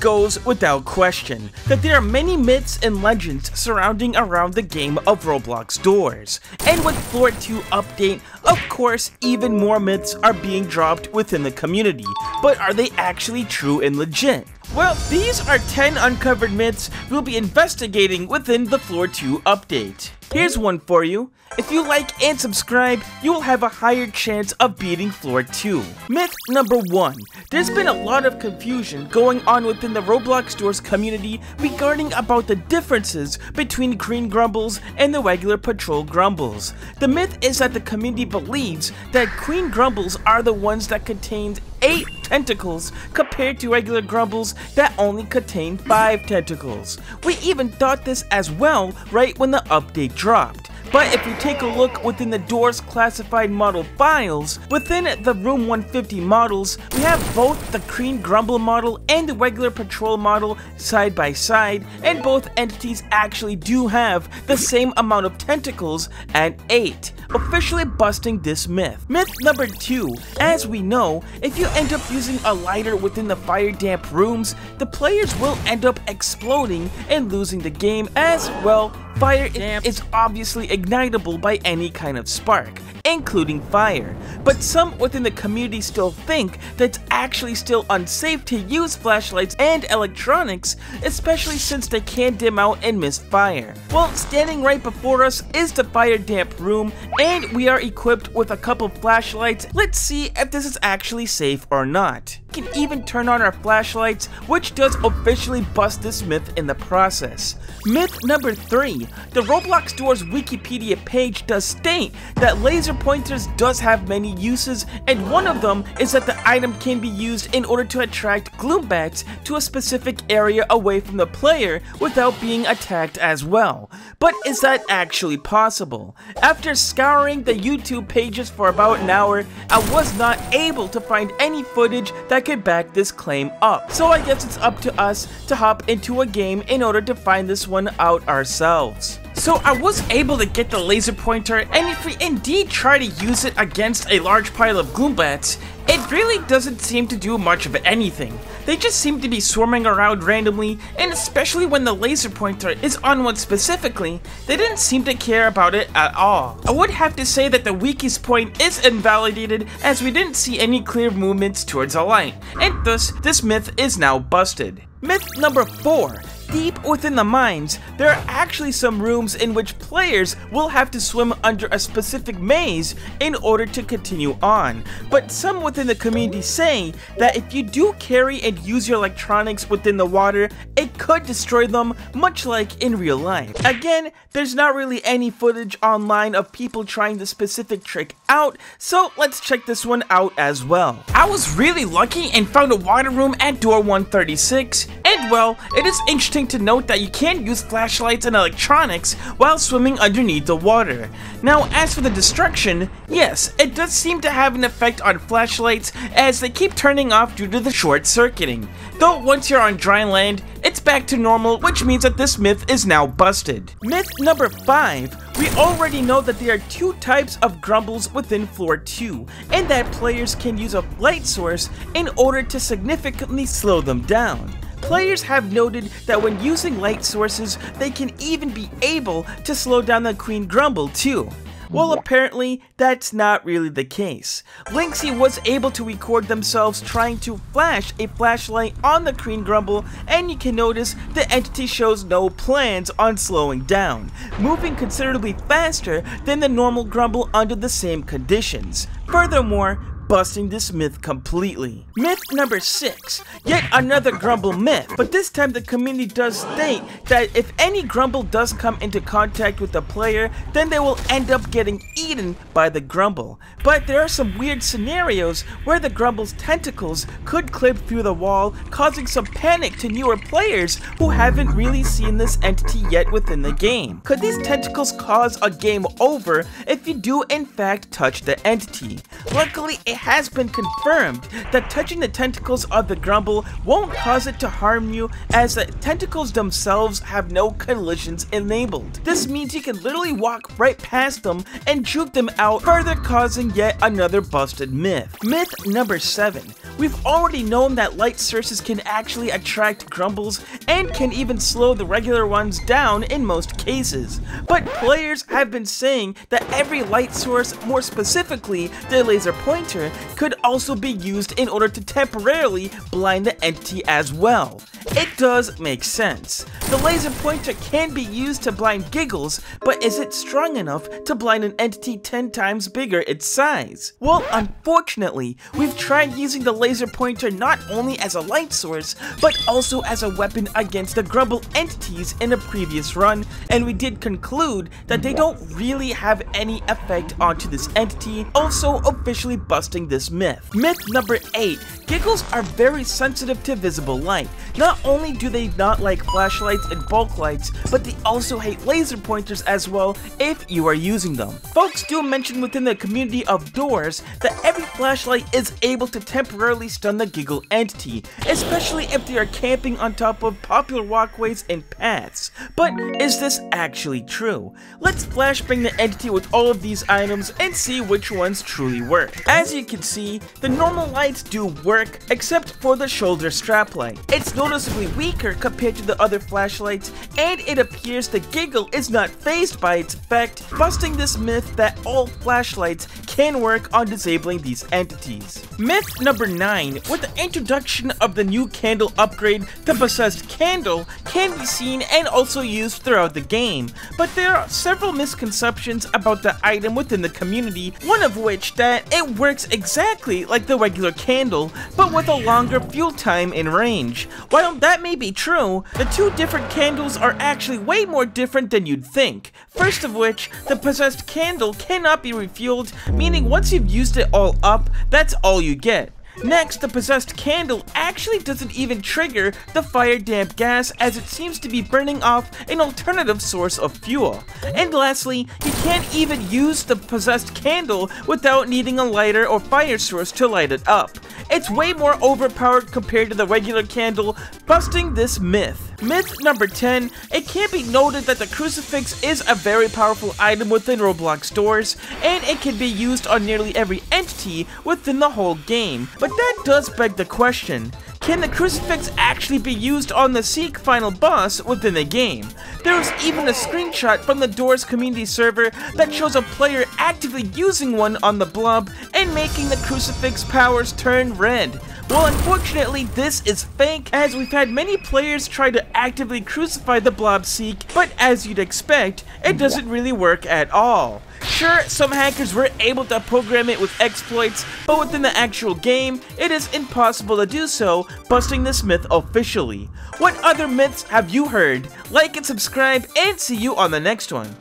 goes without question that there are many myths and legends surrounding around the game of Roblox doors. And with Floor 2 update, of course, even more myths are being dropped within the community. But are they actually true and legit? Well, these are 10 uncovered myths we'll be investigating within the Floor 2 update. Here's one for you. If you like and subscribe, you will have a higher chance of beating Floor 2. Myth number 1. There's been a lot of confusion going on within the Roblox Doors community regarding about the differences between Queen Grumbles and the regular Patrol Grumbles. The myth is that the community believes that Queen Grumbles are the ones that contain 8 tentacles compared to regular Grumbles that only contain 5 tentacles. We even thought this as well right when the update dropped. But if you take a look within the Doors classified model files, within the Room 150 models, we have both the Queen Grumble model and the regular Patrol model side by side, and both entities actually do have the same amount of tentacles at 8, officially busting this myth. Myth number 2, as we know, if you end up using a lighter within the fire damp rooms, the players will end up exploding and losing the game as well Fire Damp. is obviously ignitable by any kind of spark, including fire, but some within the community still think that it's actually still unsafe to use flashlights and electronics, especially since they can dim out and miss fire. Well, standing right before us is the fire damp room, and we are equipped with a couple flashlights. Let's see if this is actually safe or not. Can even turn on our flashlights, which does officially bust this myth in the process. Myth number 3. The Roblox Doors Wikipedia page does state that laser pointers does have many uses, and one of them is that the item can be used in order to attract gloombats to a specific area away from the player without being attacked as well. But is that actually possible? After scouring the YouTube pages for about an hour, I was not able to find any footage that could back this claim up. So I guess it's up to us to hop into a game in order to find this one out ourselves. So I was able to get the laser pointer, and if we indeed try to use it against a large pile of gloombats, it really doesn't seem to do much of anything. They just seem to be swarming around randomly, and especially when the laser pointer is on one specifically, they didn't seem to care about it at all. I would have to say that the weakest point is invalidated as we didn't see any clear movements towards a light, and thus this myth is now busted. Myth number 4 deep within the mines, there are actually some rooms in which players will have to swim under a specific maze in order to continue on. But some within the community say that if you do carry and use your electronics within the water, it could destroy them much like in real life. Again, there's not really any footage online of people trying the specific trick out, so let's check this one out as well. I was really lucky and found a water room at door 136, and well, it is interesting interesting to note that you can't use flashlights and electronics while swimming underneath the water. Now, as for the destruction, yes, it does seem to have an effect on flashlights as they keep turning off due to the short circuiting. Though once you're on dry land, it's back to normal, which means that this myth is now busted. Myth number 5. We already know that there are two types of grumbles within floor 2, and that players can use a light source in order to significantly slow them down. Players have noted that when using light sources, they can even be able to slow down the Queen Grumble too. Well, apparently, that's not really the case. Lynxy was able to record themselves trying to flash a flashlight on the Queen Grumble, and you can notice the entity shows no plans on slowing down, moving considerably faster than the normal Grumble under the same conditions. Furthermore, busting this myth completely. Myth number 6. Yet another Grumble myth, but this time the community does state that if any Grumble does come into contact with the player, then they will end up getting eaten by the Grumble. But there are some weird scenarios where the Grumble's tentacles could clip through the wall, causing some panic to newer players who haven't really seen this entity yet within the game. Could these tentacles cause a game over if you do in fact touch the entity? Luckily, it has been confirmed that touching the tentacles of the Grumble won't cause it to harm you as the tentacles themselves have no collisions enabled. This means you can literally walk right past them and juke them out, further causing yet another busted myth. Myth number 7. We've already known that light sources can actually attract grumbles and can even slow the regular ones down in most cases. But players have been saying that every light source, more specifically the laser pointer, could also be used in order to temporarily blind the entity as well. It does make sense. The laser pointer can be used to blind Giggles, but is it strong enough to blind an entity 10 times bigger its size? Well, unfortunately, we've tried using the laser pointer not only as a light source, but also as a weapon against the Grumble entities in a previous run, and we did conclude that they don't really have any effect onto this entity, also officially busting this myth. Myth number 8. Giggles are very sensitive to visible light. Not only do they not like flashlights and bulk lights, but they also hate laser pointers as well if you are using them. Folks do mention within the community of doors that every flashlight is able to temporarily stun the giggle entity, especially if they are camping on top of popular walkways and paths. But is this actually true? Let's flashbang the entity with all of these items and see which ones truly work. As you can see, the normal lights do work, except for the shoulder strap light. It's noticeably weaker compared to the other flashlights, and it appears the Giggle is not fazed by its effect, busting this myth that all flashlights can work on disabling these entities. Myth number 9. With the introduction of the new candle upgrade, the Possessed Candle can be seen and also used throughout the game, but there are several misconceptions about the item within the community, one of which that it works exactly like the regular candle, but with a longer fuel time and range. While that may be true, the two different candles are actually way more different than you'd think. First of which, the possessed candle cannot be refueled, meaning once you've used it all up, that's all you get. Next, the possessed candle actually doesn't even trigger the fire damp gas as it seems to be burning off an alternative source of fuel. And lastly, you can't even use the possessed candle without needing a lighter or fire source to light it up. It's way more overpowered compared to the regular candle, busting this myth. Myth number 10, it can be noted that the crucifix is a very powerful item within Roblox doors, and it can be used on nearly every entity within the whole game. But that does beg the question, can the crucifix actually be used on the Seek final boss within the game? There's even a screenshot from the Doors community server that shows a player actively using one on the blob and making the crucifix powers turn red. Well, unfortunately, this is fake, as we've had many players try to actively crucify the Blob Seek, but as you'd expect, it doesn't really work at all. Sure, some hackers were able to program it with exploits, but within the actual game, it is impossible to do so, busting this myth officially. What other myths have you heard? Like and subscribe, and see you on the next one.